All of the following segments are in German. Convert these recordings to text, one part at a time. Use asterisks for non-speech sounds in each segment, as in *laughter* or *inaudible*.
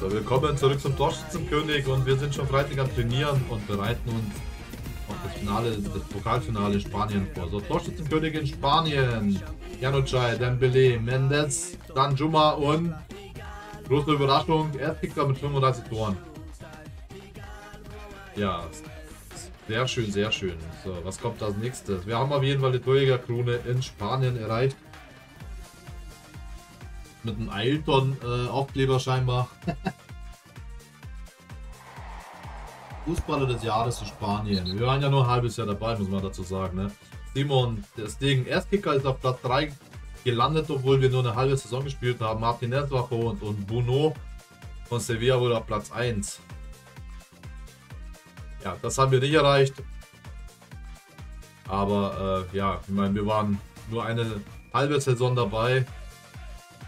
So, willkommen zurück zum Torschützenkönig und wir sind schon Freitag am Trainieren und bereiten uns auf das Finale, das Pokalfinale in Spanien vor. So, Torschützenkönig in Spanien. Janucay, Dembele, Mendes, Danjuma und große Überraschung, Erzkicker mit 35 Toren. Ja, sehr schön, sehr schön. So, was kommt als nächstes? Wir haben auf jeden Fall die Torjägerkrone in Spanien erreicht. Mit einem Ailton-Aufkleber äh, scheinbar. *laughs* Fußballer des Jahres in Spanien. Wir waren ja nur ein halbes Jahr dabei, muss man dazu sagen. Ne? Simon, das Ding, Erstkicker ist auf Platz 3 gelandet, obwohl wir nur eine halbe Saison gespielt haben. Martinez war uns und Bruno von Sevilla wurde auf Platz 1. Ja, das haben wir nicht erreicht. Aber äh, ja, ich meine, wir waren nur eine halbe Saison dabei.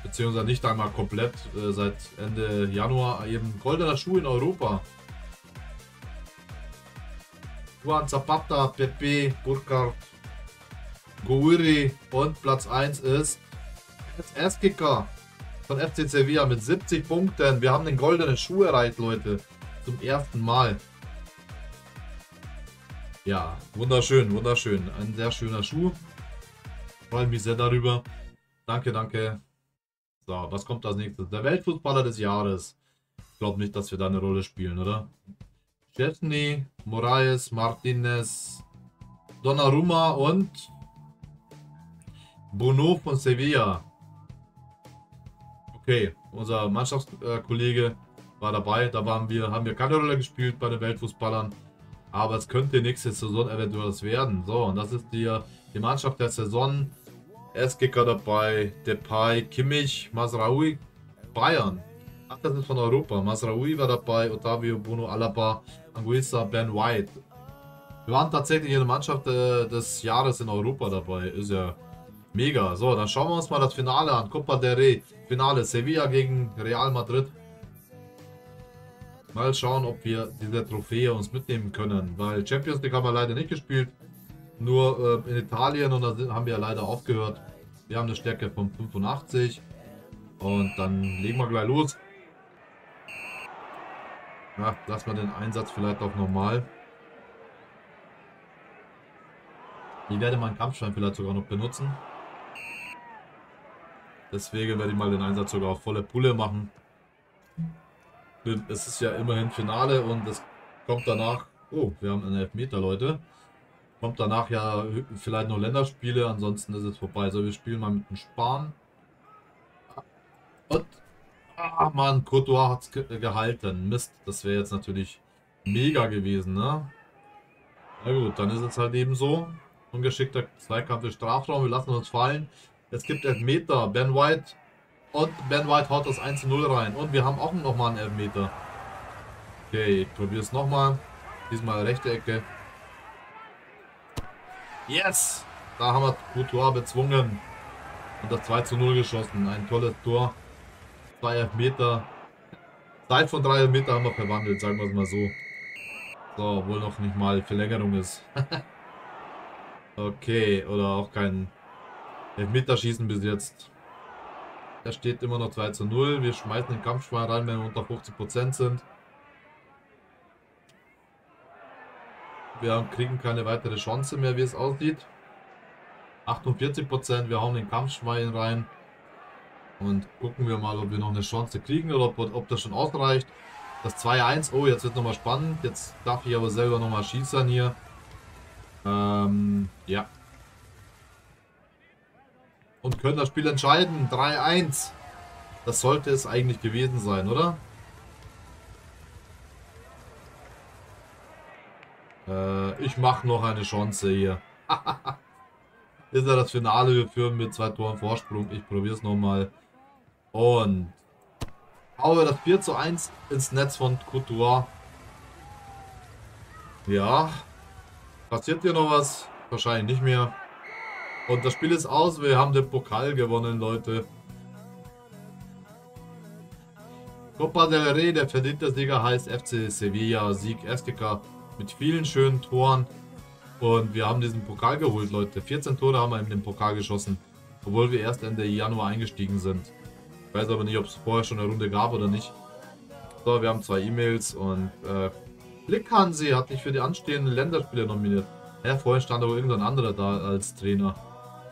Beziehungsweise nicht einmal komplett äh, seit Ende Januar. Eben goldener Schuh in Europa. Juan Zapata, Pepe, Burkhardt, Gouiri und Platz 1 ist Erstkicker von FC Sevilla mit 70 Punkten. Wir haben den goldenen Schuh erreicht, Leute. Zum ersten Mal. Ja, wunderschön, wunderschön. Ein sehr schöner Schuh. Freue mich sehr darüber. Danke, danke. So, was kommt als nächstes? Der Weltfußballer des Jahres. Ich glaube nicht, dass wir da eine Rolle spielen, oder? Chesney, Moraes, Martinez, Donnarumma und Bruno von Sevilla. Okay, unser Mannschaftskollege war dabei. Da waren wir, haben wir keine Rolle gespielt bei den Weltfußballern. Aber es könnte nächste Saison eventuell was werden. So, und das ist die, die Mannschaft der Saison. Eskicker dabei, Depay, Kimmich, Masraoui, Bayern. Ach, das ist von Europa. Masraoui war dabei, Otavio, Bruno Alaba, Anguissa, Ben White. Wir waren tatsächlich in der Mannschaft äh, des Jahres in Europa dabei. Ist ja Mega. So, dann schauen wir uns mal das Finale an. Copa del Rey. Finale Sevilla gegen Real Madrid. Mal schauen, ob wir diese Trophäe uns mitnehmen können. Weil Champions League haben wir leider nicht gespielt. Nur äh, in Italien und da haben wir leider aufgehört. Wir haben eine Stärke von 85. Und dann legen wir gleich los. Ja, lassen wir den Einsatz vielleicht auch nochmal. Ich werde meinen Kampfschein vielleicht sogar noch benutzen. Deswegen werde ich mal den Einsatz sogar auf volle Pulle machen. Es ist ja immerhin Finale und es kommt danach... Oh, wir haben einen Elfmeter, Leute. Kommt danach ja vielleicht noch Länderspiele, ansonsten ist es vorbei. So, wir spielen mal mit dem Spahn. Und... Ah, Mann, Courtois hat es ge gehalten. Mist, das wäre jetzt natürlich mega gewesen, ne? Na gut, dann ist es halt eben so. Ungeschickter Zweikampf im Strafraum, wir lassen uns fallen. Es gibt Elfmeter. Ben White. Und Ben White haut das 1 0 rein. Und wir haben auch nochmal einen Elfmeter. Okay, ich probiere es nochmal. Diesmal rechte Ecke. Yes! Da haben wir Courtois bezwungen. Und das 2 zu 0 geschossen. Ein tolles Tor. Zwei Elfmeter. Zeit von drei Elfmeter haben wir verwandelt, sagen wir es mal so. So, obwohl noch nicht mal Verlängerung ist. *laughs* okay, oder auch kein Elfmeterschießen bis jetzt. Da steht immer noch 2 zu 0. Wir schmeißen den Kampfschwein rein, wenn wir unter 50% sind. Wir kriegen keine weitere Chance mehr, wie es aussieht. 48%, wir hauen den Kampfschwein rein. Und gucken wir mal, ob wir noch eine Chance kriegen oder ob, ob das schon ausreicht. Das 2-1, oh, jetzt wird nochmal spannend. Jetzt darf ich aber selber nochmal schießen hier. Ähm, ja, und können das Spiel entscheiden. 3-1. Das sollte es eigentlich gewesen sein, oder? Äh, ich mache noch eine Chance hier. *laughs* Ist ja das Finale. Wir führen mit zwei Toren Vorsprung. Ich probiere es nochmal. Und haue das 4 zu 1 ins Netz von Couture. Ja. Passiert hier noch was? Wahrscheinlich nicht mehr. Und das Spiel ist aus. Wir haben den Pokal gewonnen, Leute. Copa del Rey, der verdiente Sieger heißt FC Sevilla. Sieg Erstkicker mit vielen schönen Toren. Und wir haben diesen Pokal geholt, Leute. 14 Tore haben wir in den Pokal geschossen. Obwohl wir erst Ende Januar eingestiegen sind. Ich weiß aber nicht, ob es vorher schon eine Runde gab oder nicht. So, wir haben zwei E-Mails und äh, Blickhansi hat mich für die anstehenden Länderspiele nominiert. Ja, vorhin stand aber irgendein anderer da als Trainer.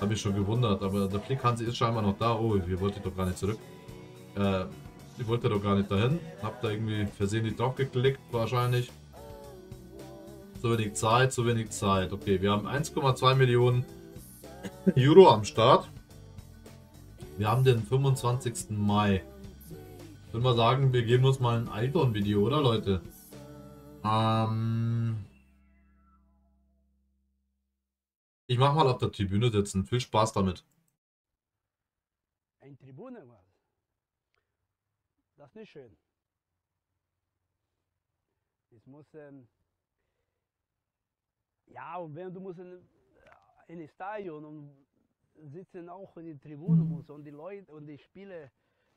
Habe ich schon gewundert, aber der Blickhansi ist scheinbar noch da. Oh, hier wollte ich doch gar nicht zurück. Äh, ich wollte doch gar nicht dahin. Hab da irgendwie versehentlich drauf geklickt, wahrscheinlich. Zu wenig Zeit, zu wenig Zeit. Okay, wir haben 1,2 Millionen Euro am Start. Wir haben den 25. Mai. Ich würde mal sagen, wir geben uns mal ein Icon-Video, oder Leute? Ähm ich mach mal auf der Tribüne sitzen. Viel Spaß damit. Ein Tribüne mal. Das ist nicht schön. Es muss ähm ja, und wenn du musst in, in ein Stadion und sitzen auch in der Tribüne muss und die Leute und die Spiele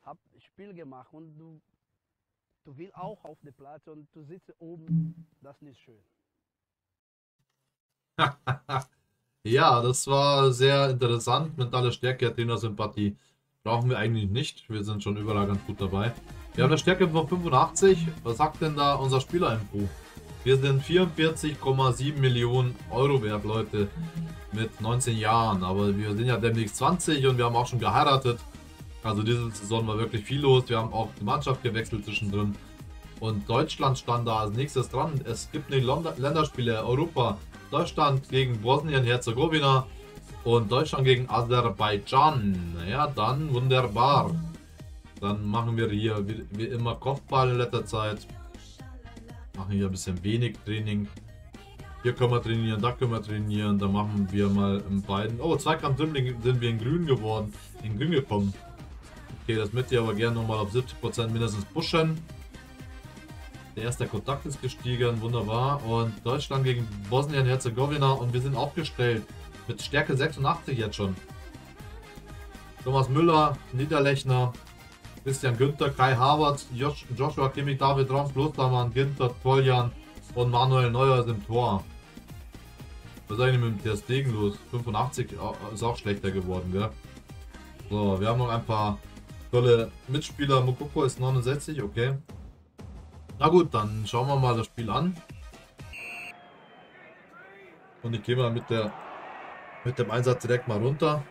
hab Spiel gemacht und du du willst auch auf dem Platz und du sitzt oben, das ist nicht schön. *laughs* ja, das war sehr interessant. Mentale Stärke, Trainersympathie brauchen wir eigentlich nicht. Wir sind schon überall ganz gut dabei. Wir haben eine Stärke von 85. Was sagt denn da unser Spielerinfo? Wir sind 44,7 Millionen Euro wert, Leute, mit 19 Jahren. Aber wir sind ja demnächst 20 und wir haben auch schon geheiratet. Also diese Saison war wirklich viel los. Wir haben auch die Mannschaft gewechselt zwischendrin. Und Deutschland stand da als nächstes dran. Es gibt eine Länderspiele Europa. Deutschland gegen Bosnien-Herzegowina und Deutschland gegen Aserbaidschan. Ja, dann wunderbar. Dann machen wir hier wie, wie immer Kopfball in letzter Zeit. Machen hier ein bisschen wenig Training. Hier können wir trainieren, da können wir trainieren. Dann machen wir mal in beiden. Oh, Zweikampf sind wir in grün geworden. In grün gekommen. Okay, das möchte ich aber gerne nochmal auf 70% mindestens pushen. Der erste Kontakt ist gestiegen, wunderbar. Und Deutschland gegen Bosnien-Herzegowina und wir sind aufgestellt. Mit Stärke 86 jetzt schon. Thomas Müller, Niederlechner, Christian Günther, Kai Harvard, Josh, Joshua Kimmich, David Raum, Klostermann, Ginter, Toljan und Manuel Neuer sind im Tor. Was ist eigentlich mit der Stegen los? 85 ist auch schlechter geworden, gell? So, wir haben noch ein paar tolle Mitspieler. Mokoko ist 69, okay. Na gut, dann schauen wir mal das Spiel an. Und ich gehe mal mit der mit dem Einsatz direkt mal runter.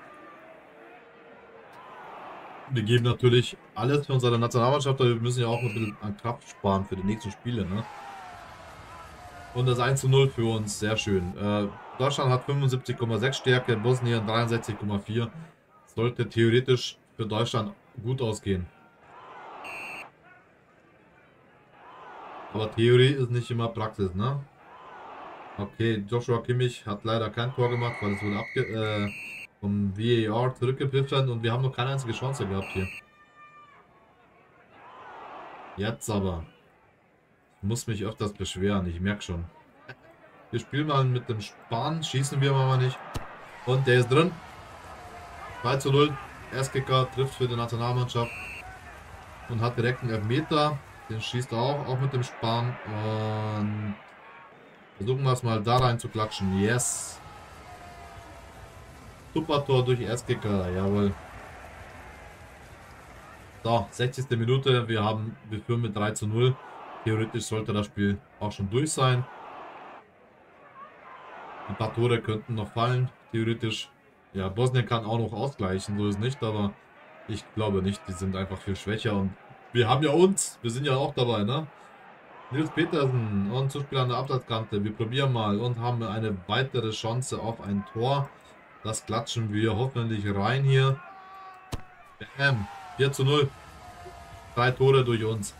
Wir geben natürlich alles für unsere Nationalmannschaft, aber wir müssen ja auch ein bisschen an Kraft sparen für die nächsten Spiele. Ne? Und das 1 zu 0 für uns, sehr schön. Äh, Deutschland hat 75,6 Stärke, Bosnien 63,4. Sollte theoretisch für Deutschland gut ausgehen. Aber Theorie ist nicht immer Praxis, ne? Okay, Joshua Kimmich hat leider kein Tor gemacht, weil es wurde abge äh, vom VAR zurückgepfiffen und wir haben noch keine einzige Chance gehabt hier. Jetzt aber. Ich muss mich öfters beschweren, ich merke schon. Wir spielen mal mit dem Spahn, schießen wir mal nicht. Und der ist drin. 2 zu 0. Erstkicker trifft für die Nationalmannschaft. Und hat direkt einen Elfmeter. Den schießt er auch, auch mit dem Spahn. Und versuchen wir es mal da rein zu klatschen. Yes. Super Tor durch Erstkicker, jawohl. So, 60. Minute. Wir haben, wir führen mit 3 zu 0. Theoretisch sollte das Spiel auch schon durch sein. Ein paar Tore könnten noch fallen, theoretisch. Ja, Bosnien kann auch noch ausgleichen, so ist nicht, aber ich glaube nicht. Die sind einfach viel schwächer und wir haben ja uns. Wir sind ja auch dabei, ne? Nils Petersen und Zuspieler an der Absatzkante. Wir probieren mal und haben eine weitere Chance auf ein Tor. Das klatschen wir hoffentlich rein hier. Bam. 4 zu 0. Drei Tore durch uns.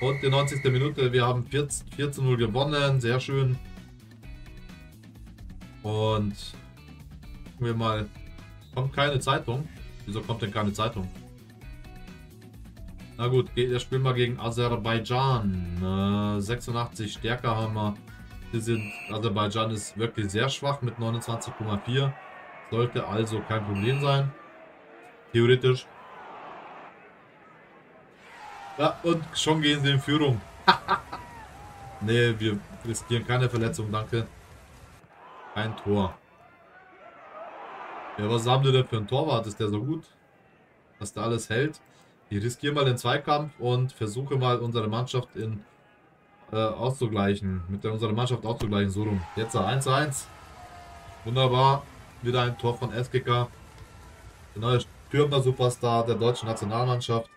Und die 90. Minute. Wir haben 4, 4 zu 0 gewonnen. Sehr schön. Und gucken wir mal. Kommt keine Zeitung. Wieso kommt denn keine Zeitung? Na gut, wir spielen mal gegen Aserbaidschan. Äh, 86 stärker haben wir. Wir sind, Aserbaidschan ist wirklich sehr schwach mit 29,4. Sollte also kein Problem sein. Theoretisch. Ja, und schon gehen sie in Führung. *laughs* Ne, wir riskieren keine Verletzung, danke. Kein Tor. Ja, was haben wir denn für ein Torwart? Ist der so gut? Dass der alles hält? Ich riskiere mal den Zweikampf und versuche mal unsere Mannschaft in äh, auszugleichen. Mit der, unserer Mannschaft auszugleichen, so rum. Jetzt 1-1. Wunderbar. Wieder ein Tor von SGK. Der neue Stürmer-Superstar der deutschen Nationalmannschaft.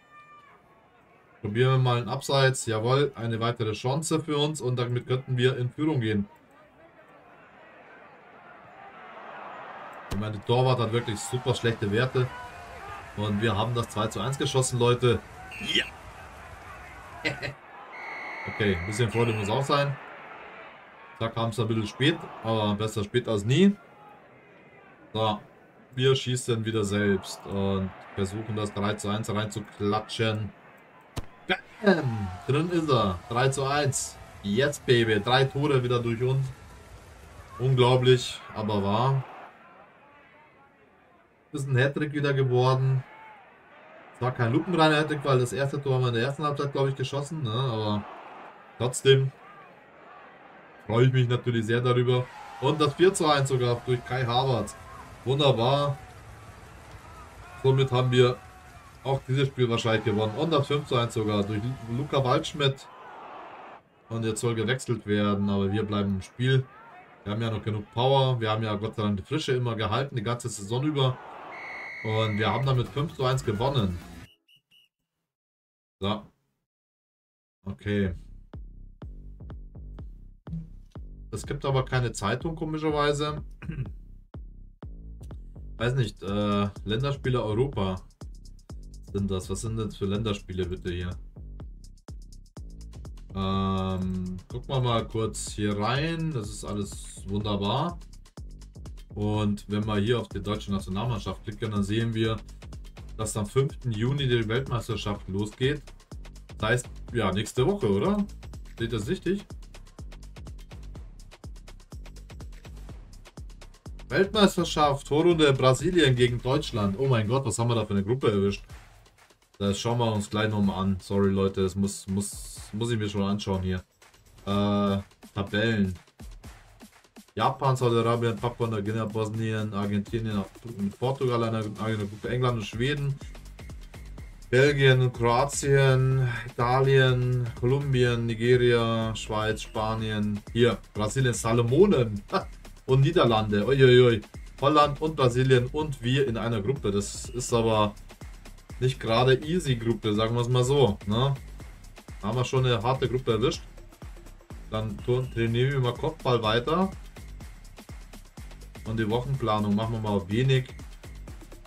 Probieren wir mal einen Abseits. Jawohl, eine weitere Chance für uns und damit könnten wir in Führung gehen. Ich meine, der Torwart hat wirklich super schlechte Werte. Und wir haben das 2 zu 1 geschossen, Leute. Ja. *laughs* okay, ein bisschen Freude muss auch sein. Da kam es ein bisschen spät, aber besser spät als nie. So, wir schießen wieder selbst und versuchen das 3 zu 1 reinzuklatschen. Bam! Drin ist er. 3 zu 1. Jetzt, Baby. Drei Tore wieder durch uns. Unglaublich, aber wahr. Ist ein Hattrick wieder geworden. War kein lupenreiner Hattrick, weil das erste Tor haben wir in der ersten Halbzeit, glaube ich, geschossen. Ne? Aber trotzdem freue ich mich natürlich sehr darüber. Und das 4 zu 1 sogar durch Kai Havertz. Wunderbar. Somit haben wir auch dieses Spiel wahrscheinlich gewonnen. Und das 5 zu 1 sogar durch Luca Waldschmidt. Und jetzt soll gewechselt werden, aber wir bleiben im Spiel. Wir haben ja noch genug Power. Wir haben ja Gott sei Dank die Frische immer gehalten, die ganze Saison über. Und wir haben damit 5 zu 1 gewonnen. So. Okay. Es gibt aber keine Zeitung, komischerweise. Weiß nicht, äh, Länderspiele Europa sind das. Was sind das für Länderspiele bitte hier? Ähm, gucken wir mal kurz hier rein. Das ist alles wunderbar. Und wenn wir hier auf die deutsche Nationalmannschaft klicken, dann sehen wir, dass am 5. Juni die Weltmeisterschaft losgeht. Das heißt, ja, nächste Woche, oder? Seht das richtig? Weltmeisterschaft, Vorrunde Brasilien gegen Deutschland. Oh mein Gott, was haben wir da für eine Gruppe erwischt? Das schauen wir uns gleich nochmal an. Sorry Leute, das muss, muss, muss ich mir schon anschauen hier. Äh, Tabellen. Japan, Saudi-Arabien, Papua-Neuguinea, Bosnien, Argentinien, Portugal, eine eigene Gruppe, England und Schweden. Belgien, Kroatien, Italien, Kolumbien, Nigeria, Schweiz, Spanien. Hier, Brasilien, Salomonen *laughs* und Niederlande. Uiuiui. Holland und Brasilien und wir in einer Gruppe. Das ist aber nicht gerade easy Gruppe, sagen wir es mal so. Ne? Haben wir schon eine harte Gruppe erwischt. Dann trainieren wir mal Kopfball weiter. Und die Wochenplanung machen wir mal wenig.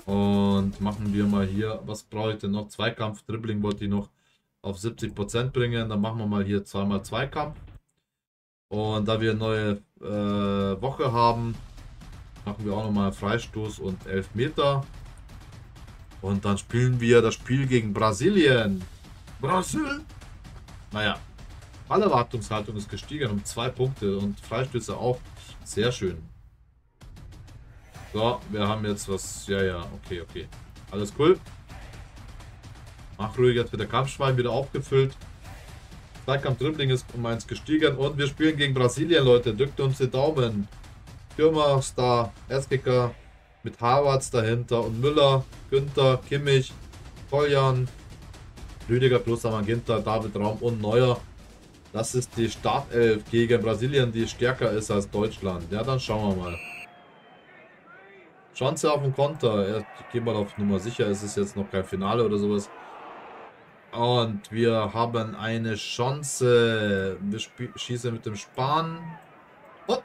Und machen wir mal hier, was brauche ich denn noch? Zweikampf, Dribbling wollte ich noch auf 70% bringen. Dann machen wir mal hier zweimal Zweikampf. Und da wir eine neue äh, Woche haben, machen wir auch nochmal Freistoß und 11 Meter. Und dann spielen wir das Spiel gegen Brasilien. Brasil! Naja, Ballerwartungshaltung ist gestiegen um zwei Punkte und Freistöße auch. Sehr schön. So, wir haben jetzt was. Ja, ja, okay, okay. Alles cool. Mach ruhig, jetzt wird der Kampfschwein wieder aufgefüllt. Zweikampf Dribbling ist um eins gestiegen und wir spielen gegen Brasilien, Leute. Drückt uns die Daumen. Stürmer, Star, Erzkicker, mit Harvards dahinter und Müller, Günther, Kimmich, Koljan, Lüdiger, Klostermann, Ginter, David Raum und Neuer. Das ist die Startelf gegen Brasilien, die stärker ist als Deutschland. Ja, dann schauen wir mal. Chance auf den Konter. Ich gehe mal auf Nummer sicher. Es ist jetzt noch kein Finale oder sowas. Und wir haben eine Chance. Wir schießen mit dem Span. Und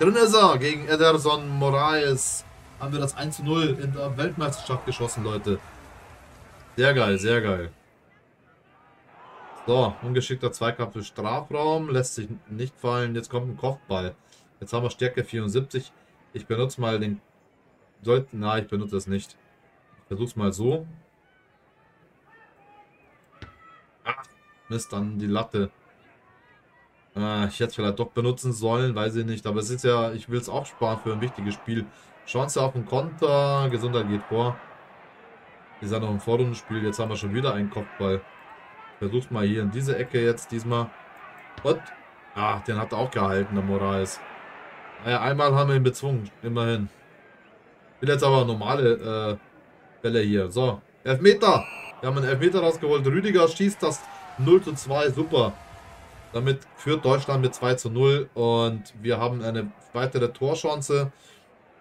drin ist er gegen Ederson Moraes haben wir das 1 zu 0 in der Weltmeisterschaft geschossen, Leute. Sehr geil, sehr geil. So, ungeschickter Zweikampf für Strafraum. Lässt sich nicht fallen. Jetzt kommt ein Kopfball. Jetzt haben wir Stärke 74. Ich benutze mal den... Sollten... Na, ich benutze das nicht. Ich versuch's mal so. Ach, Mist, dann die Latte. Äh, ich hätte es vielleicht doch benutzen sollen, weiß ich nicht. Aber es ist ja... Ich will es auch sparen für ein wichtiges Spiel. Chance auf den Konter. Gesundheit geht vor. Ist ja noch ein Vorrundenspiel. Jetzt haben wir schon wieder einen Kopfball. Versucht mal hier in diese Ecke jetzt diesmal. Und Ach, den hat er auch gehalten, der Moraes. Naja, einmal haben wir ihn bezwungen, immerhin. Will jetzt aber normale äh, Bälle hier. So, Elfmeter. Wir haben einen Elfmeter rausgeholt. Rüdiger schießt das 0 zu 2. Super. Damit führt Deutschland mit 2 zu 0 und wir haben eine weitere Torchance.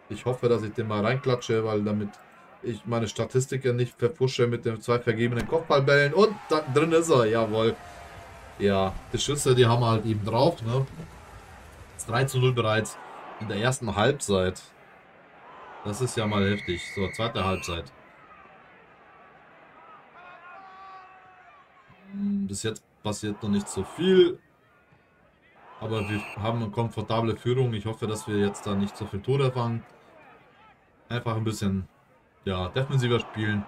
Ich hoffe, dass ich den mal reinklatsche, weil damit ich meine Statistiken nicht verfusche mit den zwei vergebenen Kopfballbällen. Und da drin ist er, jawohl. Ja, die Schüsse, die haben wir halt eben drauf. Ne? 3 zu 0 bereits in der ersten Halbzeit. Das ist ja mal heftig. So, zweite Halbzeit. Hm, bis jetzt passiert noch nicht so viel. Aber wir haben eine komfortable Führung. Ich hoffe, dass wir jetzt da nicht so viel Tore fangen. Einfach ein bisschen ja, defensiver spielen.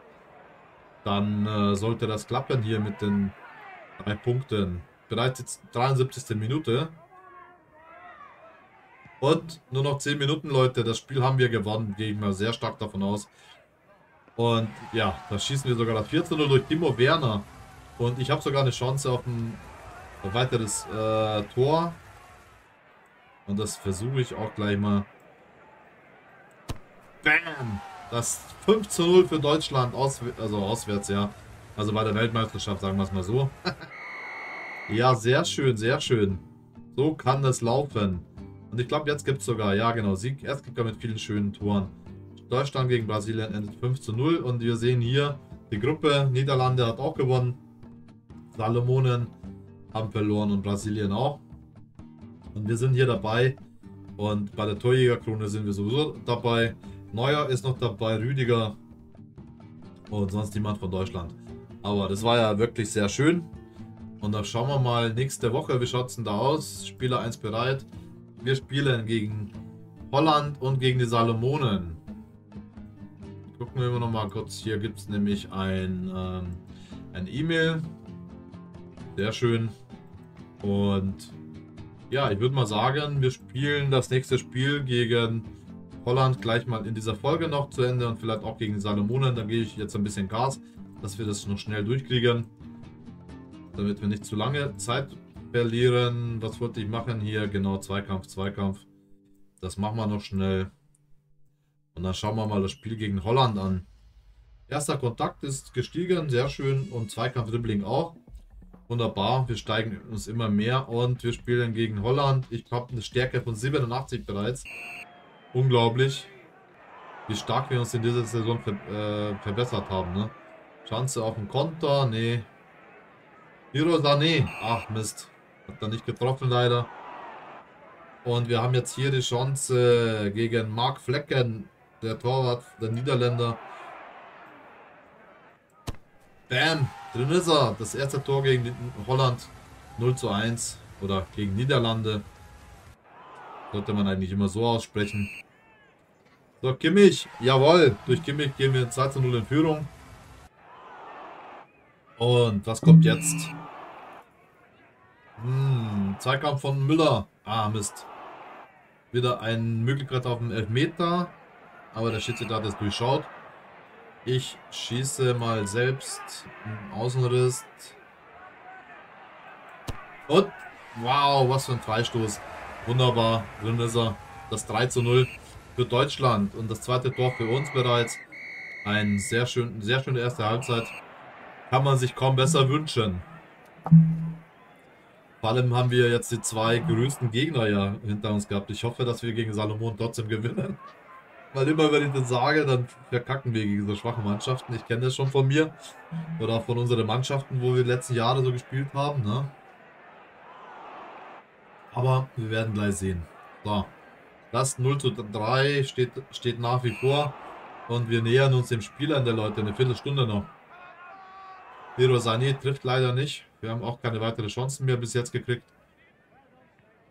Dann äh, sollte das klappen hier mit den drei Punkten. Bereits jetzt 73. Minute. Und nur noch 10 Minuten, Leute. Das Spiel haben wir gewonnen. Gehen wir sehr stark davon aus. Und ja, da schießen wir sogar das 14 durch Timo Werner. Und ich habe sogar eine Chance auf ein, weiteres äh, Tor. Und das versuche ich auch gleich mal. Bam! Das 5 zu 0 für Deutschland, ausw also auswärts, ja. Also bei der Weltmeisterschaft, sagen wir es mal so. *laughs* ja, sehr schön, sehr schön. So kann es laufen. Und ich glaube, jetzt gibt es sogar, ja genau, Sieg, Erstkicker mit vielen schönen Toren. Deutschland gegen Brasilien endet 5 zu 0 und wir sehen hier, die Gruppe Niederlande hat auch gewonnen. Salomonen haben verloren und Brasilien auch. Und wir sind hier dabei. Und bei der Torjägerkrone sind wir sowieso dabei. Neuer ist noch dabei, Rüdiger und sonst niemand von Deutschland. Aber das war ja wirklich sehr schön. Und dann schauen wir mal nächste Woche, wie schaut es denn da aus? Spieler 1 bereit. Wir spielen gegen Holland und gegen die Salomonen. Gucken wir noch mal kurz. Hier gibt es nämlich ein ähm, ein E-Mail. Sehr schön. Und ja, ich würde mal sagen, wir spielen das nächste Spiel gegen Holland gleich mal in dieser Folge noch zu Ende und vielleicht auch gegen Salomonen. Dann gehe ich jetzt ein bisschen Gas, dass wir das noch schnell durchkriegen. Damit wir nicht zu lange Zeit verlieren. Was wollte ich machen hier? Genau, Zweikampf, Zweikampf. Das machen wir noch schnell. Und dann schauen wir mal das Spiel gegen Holland an. Erster Kontakt ist gestiegen, sehr schön. Und Zweikampf-Dribbling auch. Wunderbar, wir steigen uns immer mehr und wir spielen gegen Holland. Ich habe eine Stärke von 87 bereits. Unglaublich, wie stark wir uns in dieser Saison ver äh, verbessert haben. Ne? Chance auf den Konter, nee. Hiro Sané, ach Mist. Hat er nicht getroffen leider. Und wir haben jetzt hier die Chance gegen Mark Flecken, der Torwart der Niederländer. Bam, drin ist er. Das erste Tor gegen Holland 0 zu 1 oder gegen Niederlande. Sollte man eigentlich immer so aussprechen. So, Kimmich, jawohl. Durch Kimmich gehen wir 2 zu 0 in Führung. Und was kommt jetzt? Hm, Zweikampf von Müller. Ah, Mist. Wieder ein Möglichkeit auf den Elfmeter. Aber der Schiedsrichter hat es durchschaut. Ich schieße mal selbst einen Außenriss. Und wow, was für ein Freistoß. Wunderbar, drin ist er. Das 3 zu 0 für Deutschland und das zweite Tor für uns bereits. Ein sehr schön, sehr schöne erste Halbzeit. Kann man sich kaum besser wünschen. Vor allem haben wir jetzt die zwei größten Gegner ja hinter uns gehabt. Ich hoffe, dass wir gegen Salomon trotzdem gewinnen. *laughs* Weil immer, wenn ich das sage, dann verkacken wir gegen so schwache Mannschaften. Ich kenne das schon von mir. Oder von unseren Mannschaften, wo wir die letzten Jahre so gespielt haben. Ne? Aber wir werden gleich sehen. So. Das 0 zu 3 steht, steht nach wie vor. Und wir nähern uns dem Spielende, Leute. Eine Viertelstunde noch. Hiro Sani trifft leider nicht. Wir haben auch keine weitere Chancen mehr bis jetzt gekriegt.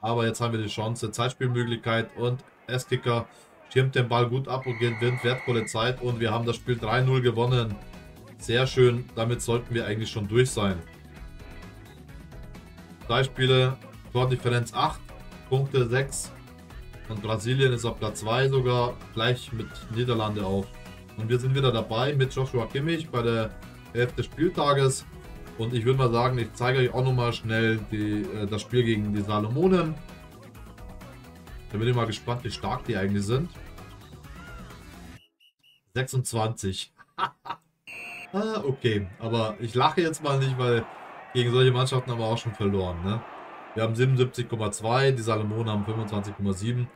Aber jetzt haben wir die Chance, Zeitspielmöglichkeit und S-Kicker schirmt den Ball gut ab und gewinnt wertvolle Zeit. Und wir haben das Spiel 3-0 gewonnen. Sehr schön. Damit sollten wir eigentlich schon durch sein. Drei Spiele, Tordifferenz 8, Punkte 6. Und Brasilien ist auf Platz 2 sogar gleich mit Niederlande auf. Und wir sind wieder dabei mit Joshua Kimmich bei der Hälfte des Spieltages. Und ich würde mal sagen, ich zeige euch auch nochmal schnell die, äh, das Spiel gegen die Salomonen. Da bin ich mal gespannt, wie stark die eigentlich sind. 26. *laughs* ah, okay, aber ich lache jetzt mal nicht, weil gegen solche Mannschaften haben wir auch schon verloren. Ne? Wir haben 77,2, die Salomonen haben 25,7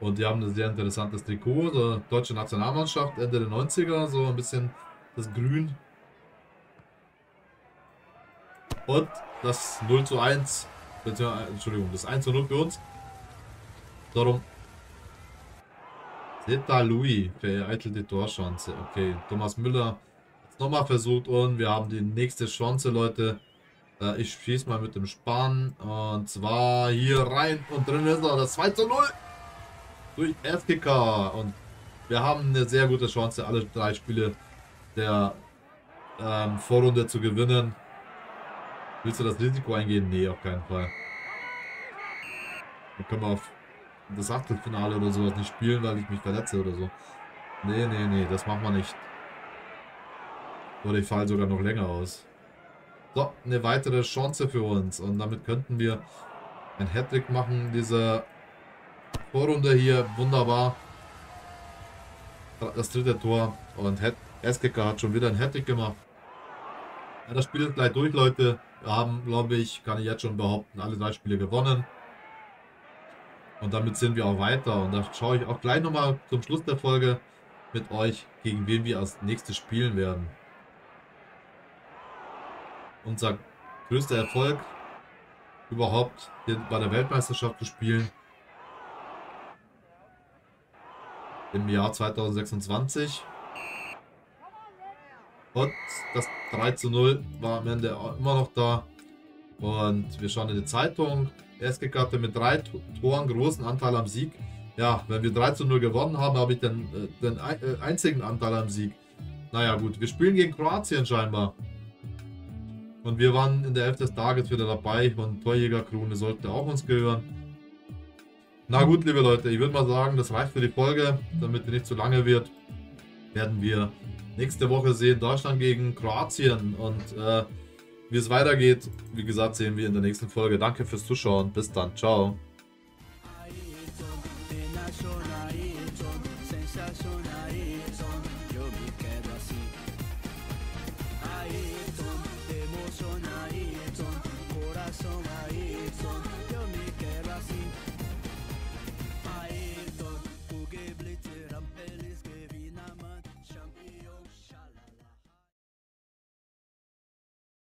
und die haben ein sehr interessantes Trikot. So, deutsche Nationalmannschaft, Ende der 90er, so ein bisschen das Grün. Und das 0 zu 1, Entschuldigung, das 1 zu 0 für uns. Darum. Zeta Louis vereitelt die Torchance. Okay, Thomas Müller hat nochmal versucht und wir haben die nächste Chance, Leute. Äh, ich schieße mal mit dem Spann. Und zwar hier rein und drin ist er. Das 2 zu 0 durch Erzkicker. Und wir haben eine sehr gute Chance, alle drei Spiele der ähm, Vorrunde zu gewinnen. Willst du das Risiko eingehen? Nee, auf keinen Fall. Dann können wir auf das Achtelfinale oder sowas nicht spielen, weil ich mich verletze oder so. Nee, nee, nee, das machen wir nicht. Oder ich falle sogar noch länger aus. So, eine weitere Chance für uns. Und damit könnten wir ein Hattrick machen. Diese Vorrunde hier, wunderbar. Das dritte Tor. Und Eskicker hat schon wieder ein Hattrick gemacht. Ja, das Spiel ist gleich durch, Leute. Haben, glaube ich, kann ich jetzt schon behaupten, alle drei Spiele gewonnen. Und damit sind wir auch weiter. Und da schaue ich auch gleich nochmal zum Schluss der Folge mit euch, gegen wen wir als nächstes spielen werden unser größter Erfolg überhaupt bei der Weltmeisterschaft zu spielen. Im Jahr 2026. Und das 3 zu 0 war am Ende immer noch da. Und wir schauen in die Zeitung. SGK hatte mit drei Toren großen Anteil am Sieg. Ja, wenn wir 3 zu 0 gewonnen haben, habe ich den, äh, den äh, einzigen Anteil am Sieg. Naja gut, wir spielen gegen Kroatien scheinbar. Und wir waren in der Elf des Tages wieder dabei und Torjägerkrone sollte auch uns gehören. Na gut, liebe Leute, ich würde mal sagen, das reicht für die Folge. Damit die nicht zu lange wird, werden wir nächste Woche sehen Deutschland gegen Kroatien. Und äh, wie es weitergeht, wie gesagt, sehen wir in der nächsten Folge. Danke fürs Zuschauen. Bis dann. Ciao.